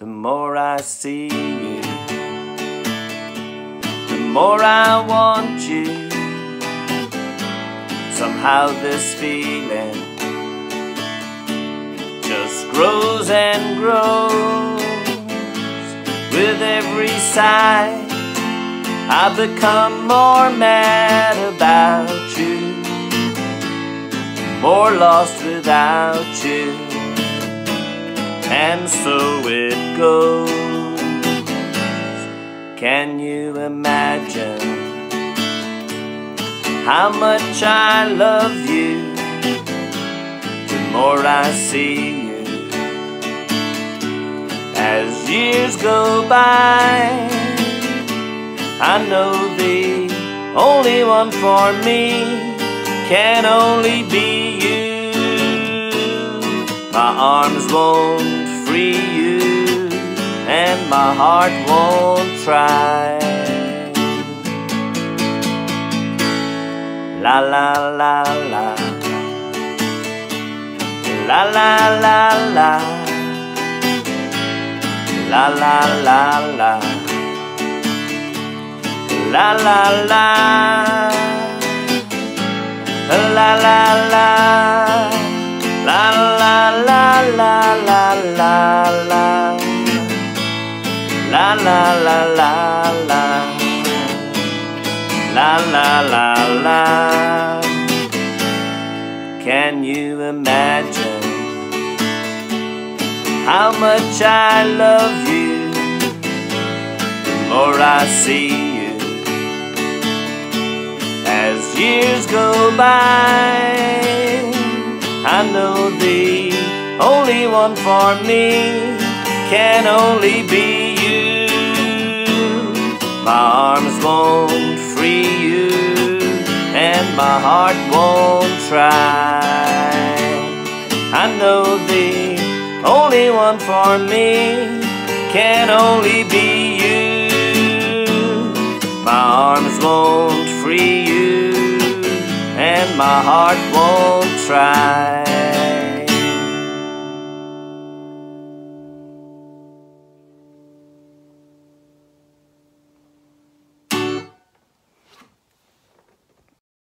the more I see you, the more I want you. Somehow this feeling just grows and grows with every sigh. I become more mad about you, more lost without you, and so it goes. Can you imagine how much I love you? The more I see you, as years go by. I know the only one for me can only be you. My arms won't my heart won't try. La la la la. La la la la. La la la la. La la la La la la La la la la la la la La la la la la La la la la Can you imagine how much I love you the more I see you as years go by. I know the only one for me can only be. My arms won't free you, and my heart won't try. I know the only one for me can only be you. My arms won't free you, and my heart won't try.